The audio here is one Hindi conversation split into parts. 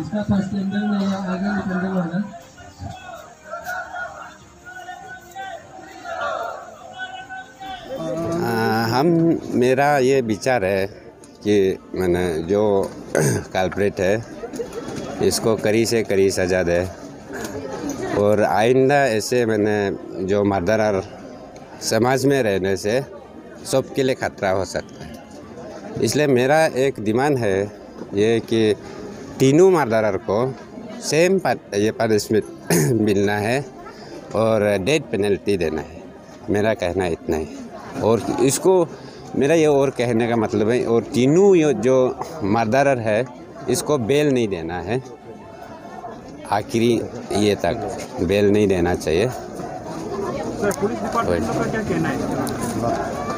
इसका फ़र्स्ट टेंडर में या आगे टेंडर वाला हम, मेरा ये विचार है कि मैंने जो कल्प्रेट है, इसको करी से करी सजा दे। और आइंदा ऐसे मैंने जो मर्डरर समाज में रहने से सबके लिए खतरा हो सकता है। इसलिए मेरा एक डिमांड है ये कि तीनों मर्डरर को सेम ये पनिशमेंट मिलना है और डेथ पेनल्टी देना है। मेरा कहना इतना ही। और इसको, मेरा ये और कहने का मतलब है, और तीनों जो मर्डरर है, इसको बेल नहीं देना है। आखिरी ये तक बेल नहीं देना चाहिए।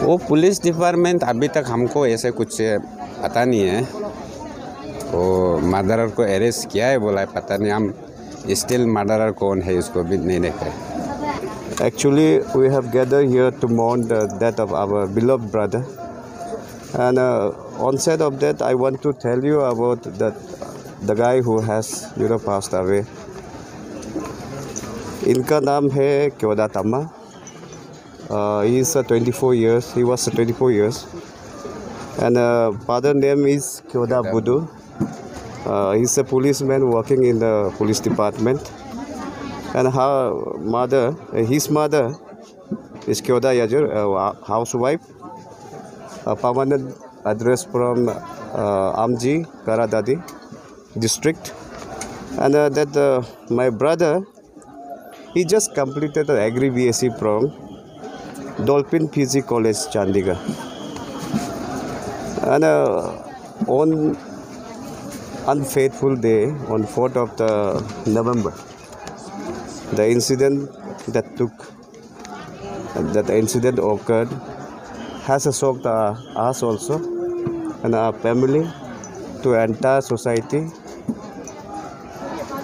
वो पुलिस डिपार्टमेंट अभी तक हमको ऐसे कुछ पता नहीं है। वो मर्डरर को अरेस्ट किया है, बोला है, पता नहीं, हम स्टिल मर्डरर कौन है उसको भी नहीं देखा actually we have gather here to मॉन the death of our beloved brother and on side of death I want to tell you about that the guy who has you know pass away इनका नाम है Kyoda Tama he is twenty four years he was twenty four years and father name is Kyoda Budu uh, he's a policeman working in the police department. And her mother, uh, his mother, is Kyoda Yajur, a housewife, a permanent address from uh, Amji, Karadadi district, and uh, that uh, my brother, he just completed the Agri BSc from Dolphin PG College, Chandigarh, and uh, on unfaithful day, on 4th of the November. The incident that took that incident occurred has shocked us also and our family to entire society.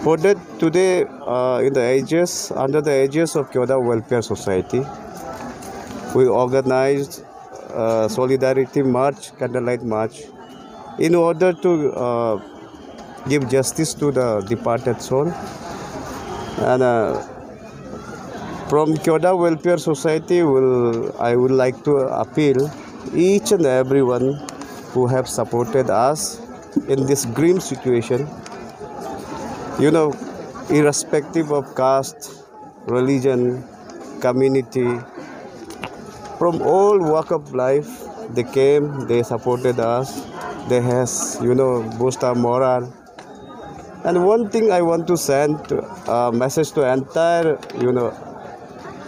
For that today uh, in the ages under the aegis of Kyoda Welfare Society we organized uh, solidarity march candlelight march in order to uh, give justice to the departed soul. And uh, from Kyoda Welfare Society, will I would like to appeal each and everyone who have supported us in this grim situation. You know, irrespective of caste, religion, community, from all walk of life, they came, they supported us, they has you know boost our morale and one thing I want to send a message to entire, you know,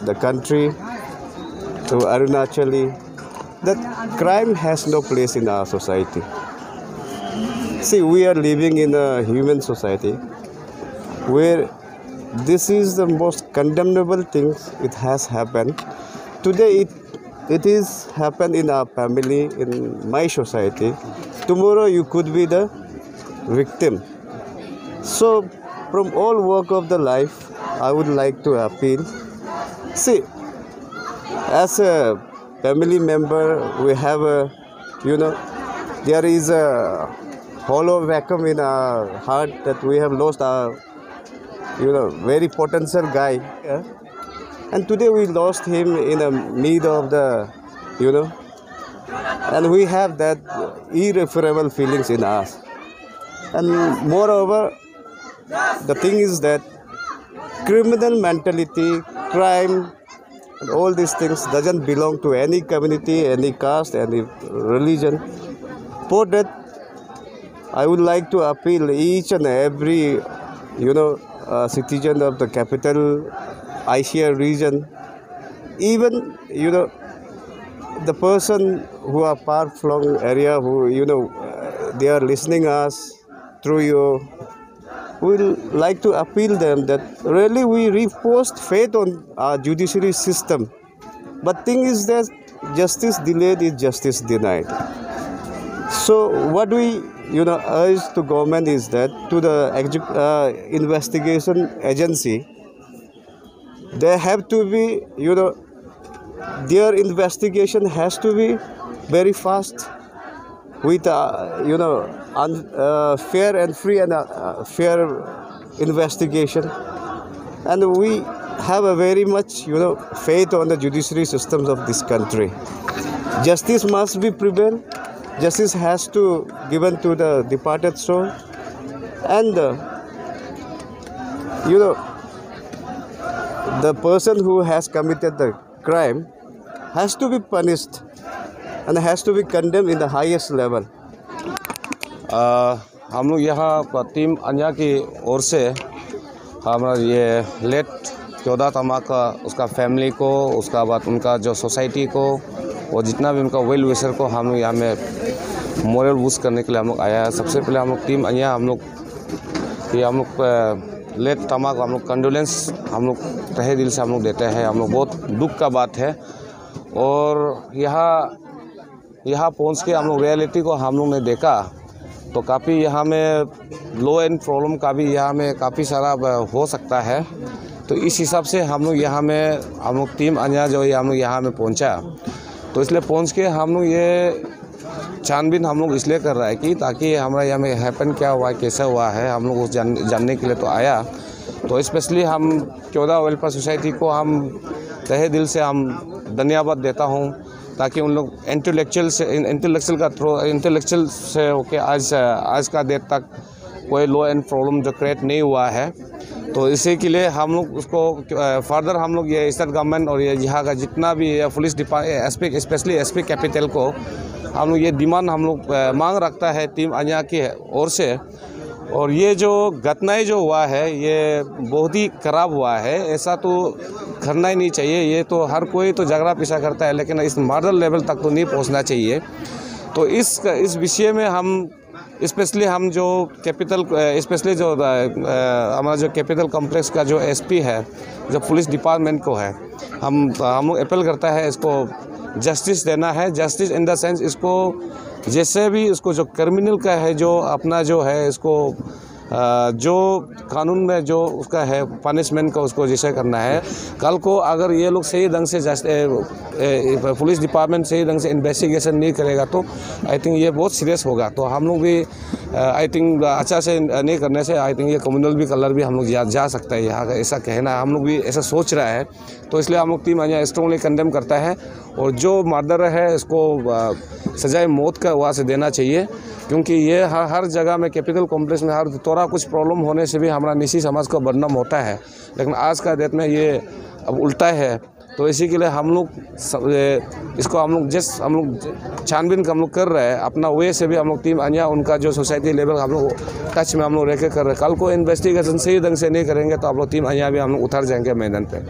the country, to Arunachali, that crime has no place in our society. See, we are living in a human society where this is the most condemnable thing it has happened. Today it it is happened in our family, in my society. Tomorrow you could be the victim. So, from all walk of the life, I would like to appeal. See, as a family member, we have a, you know, there is a hollow vacuum in our heart that we have lost our, you know, very potential guy. yeah. And today we lost him in the mid of the, you know, and we have that irreparable feelings in us. And moreover, the thing is that criminal mentality crime and all these things doesn't belong to any community any caste any religion. For that i would like to appeal each and every you know uh, citizen of the capital asia region. Even you know the person who are far flung area who you know uh, they are listening us through you will like to appeal them that really we repost faith on our judiciary system. But thing is that justice delayed is justice denied. So what we you know urge to government is that to the uh, investigation agency they have to be you know their investigation has to be very fast with uh, you know un, uh, fair and free and uh, fair investigation. And we have a very much you know faith on the judiciary systems of this country. Justice must be prevailed. Justice has to given to the departed soul. And uh, you know the person who has committed the crime has to be punished and has to be condemned in the highest level. आ, हम लोग यहाँ टीम अन्या की ओर से हमारा ये लेट चौदह तमा का उसका फैमिली को उसका बाद उनका जो सोसाइटी को और जितना भी उनका वेल विशर को हम लोग यहाँ में मॉरल बूस्ट करने के लिए हम लोग आया है। सबसे पहले हम लोग टीम अन्या हम लोग ये हम लोग लेट तमा को हम लोग कंडोलेंस हम लोग तहे दिल से हम लोग देते हैं। हम लोग बहुत दुख का बात है। और यहाँ यहाँ पहुँच के हम लोग रियलिटी को हम लोग ने देखा तो काफ़ी यहाँ में लो एंड प्रॉब्लम का भी यहाँ में काफ़ी सारा हो सकता है। तो इस हिसाब से हम लोग यहाँ में हम लोग टीम अन्या जो है हम लोग यहाँ में पहुँचा। तो इसलिए पहुँच के हम लोग ये छानबीन हम लोग इसलिए कर रहा है कि ताकि हमारा यहाँ में हैपन क्या हुआ है कैसा हुआ है हम लोग उस जान, जानने के लिए तो आया। तो स्पेशली हम चौदह वेलफेयर सोसाइटी को हम तहे दिल से हम धन्यवाद देता हूँ। ताकि उन लोग इंटेलेक्चुअल से इंटेलेक्चुअल का थ्रो इंटेलेक्चुअल से होके आज आज का देर तक कोई लो एंड प्रॉब्लम जो क्रिएट नहीं हुआ है। तो इसी के लिए हम लोग उसको फर्दर हम लोग ये स्टेट गवर्नमेंट और ये यहाँ का जितना भी police P specially S P capital को, हम लोग ये डिमांड हम लोग मांग रखता है टीम अन्या की ओर से और ये जो घटनाएँ जो हुआ है, ये बहुत ही ख़राब हुआ है। ऐसा तो करना ही नहीं चाहिए। ये तो हर कोई तो झगड़ा पीछा करता है, लेकिन इस मर्डर लेवल तक तो नहीं पहुँचना चाहिए। तो इस इस विषय में हम स्पेशली हम जो कैपिटल स्पेशली जो हमारा जो कैपिटल कॉम्प्लेक्स का जो एसपी है, जो पुलिस डिपार्टमेंट को है, हम हम अपील करता है इसको जस्टिस देना है। जस्टिस इन द सेंस इसको जैसे भी इसको जो क्रिमिनल का है, जो अपना जो है इसको जो कानून में जो उसका है पनिशमेंट का उसको जैसे करना है, कल को अगर ये लोग सही ढंग से पुलिस डिपार्टमेंट सही ढंग से इन्वेस्टिगेशन नहीं करेगा तो आई थिंक ये बहुत सीरियस होगा। तो हम लोग भी आई थिंक अच्छा से नहीं करने से आई थिंक ये कम्युनल भी कलर भी हम लोग जा, जा सकता है यहाँ का ऐसा कहना है। हम लोग भी ऐसा सोच रहा है। तो इसलिए हम लोग टीम यहाँ स्ट्रॉन्गली कंडेम करता है। और जो मर्डर है इसको सजाए मौत का वहाँ से देना चाहिए। क्योंकि ये हर हर जगह में कैपिटल कॉम्प्लेक्स में हर थोड़ा कुछ प्रॉब्लम होने से भी हमारा निशी समाज को बदनाम होता है। लेकिन आज का डेट में ये अब उल्टा है। तो इसी के लिए हम लोग इसको हम लोग जिस, हम लोग छानबीन हम लोग कर रहे हैं, अपना वे से भी हम लोग टीम अन्य, उनका जो सोसाइटी लेवल हम लोग टच में हम लोग रह कर रहे हैं। कल को इन्वेस्टिगेशन सही ढंग से नहीं करेंगे तो आप लोग टीम अन्य भी हम लोग उतर जाएँगे मैदान पे।